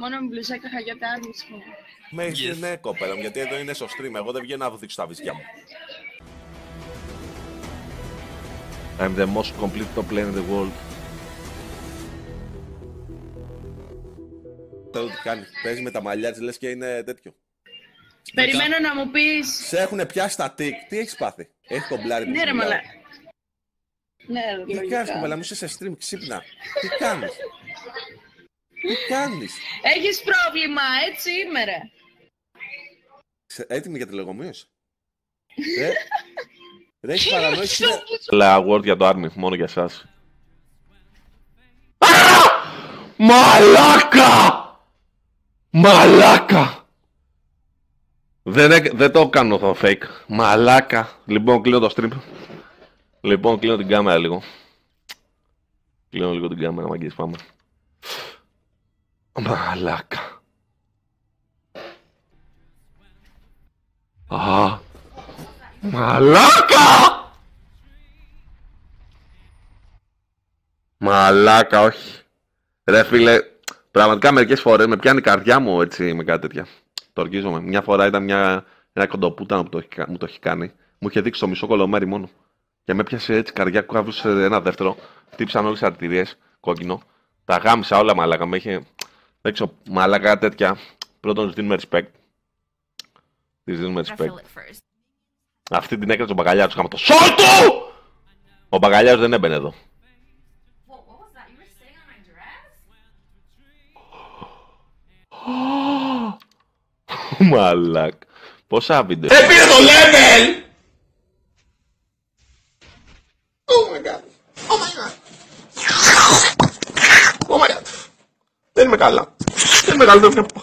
Μόνο με μπλουζάκα χαγιάτα άρνηση. Με Yes. ναι, κοπέλα μου, γιατί εδώ είναι στο stream. Εγώ δεν βγαίνω να δείξω τα βυζιά μου. I'm the most complete top lane in the world. Θέλω τι κάνει. Παίζεις με τα μαλλιά της, λες και είναι τέτοιο. Περιμένω να μου πεις... Σε έχουν πιάσει τα τικ. Τι έχεις πάθει; Έχεις κομπλάρει που Ναι ρε μιλάω. μαλά. Ναι ρε Τι λογικά. κάνεις κοπέλα μου, είσαι σε stream, ξύπνα. Τι κάνεις; Τι κάνεις. Έχεις πρόβλημα, έτσι είμαι ρε. Σε- Έτοιμη για τηλεγομίωση. Ρε, ρε έχεις παρανόηση. είναι- Λέω award για το Army, μόνο για εσάς. Μαλάκα! Μαλάκα! Δεν, έκ- δεν το κάνω το fake. Μαλάκα. Λοιπόν, κλείνω το stream. Λοιπόν, κλείνω την κάμερα λίγο. Κλείνω λίγο την κάμερα, μαγκές, πάμε. Μαλάκα. Α, μαλάκα! Μαλάκα, όχι. Ρε φίλε, πραγματικά μερικές φορές με πιάνει η καρδιά μου έτσι με κάτι τέτοια. Το ορκίζομαι. Μια φορά ήταν μια, ένα κοντοπούτανο που το έχει, κα- μου το έχει κάνει. Μου είχε δείξει το μισό κολομέρι μόνο. Και με πιάσε έτσι καρδιά, κάβουσε ένα δεύτερο. Τύψαν όλες τις αρτηρίες, κόκκινο. Τα γάμισα όλα μαλάκα. Με είχε, δεν ξέρω, μαλάκα τέτοια. Πρώτον, της δίνουμε respect. Της δίνουμε I respect. feel it first. Αυτή την έκραζε ο Μπαγκαλιάρος κάμα το σόλ του! Ο Μπαγκαλιάρος δεν έμπαινε εδώ. What, what was that? You were sitting on my dress? Μαλάκ. Πόσα βίντεο. Έπήρε το level! Oh my god. Oh my god. Oh my god. Δεν είμαι καλά. Δεν είμαι καλά, δεν βλέπω.